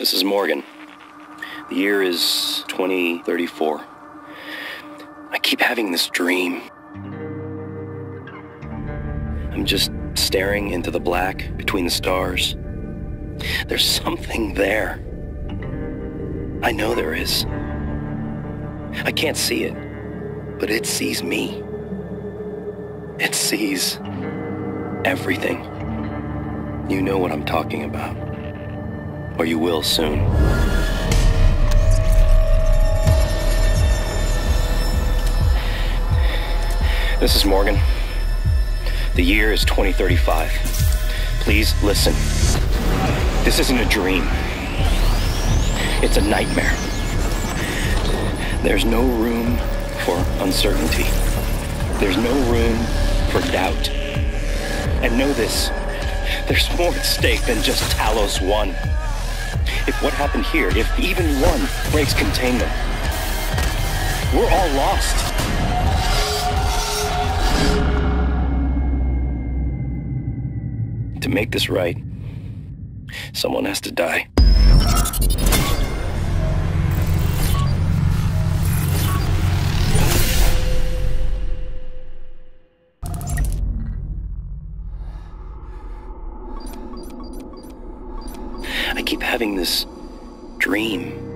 This is Morgan. The year is 2034. I keep having this dream. I'm just staring into the black between the stars. There's something there. I know there is. I can't see it, but it sees me. It sees everything. You know what I'm talking about. Or you will soon. This is Morgan. The year is 2035. Please listen. This isn't a dream. It's a nightmare. There's no room for uncertainty. There's no room for doubt. And know this, there's more at stake than just Talos 1. What happened here, if even one breaks containment, we're all lost. To make this right, someone has to die. I keep having this dream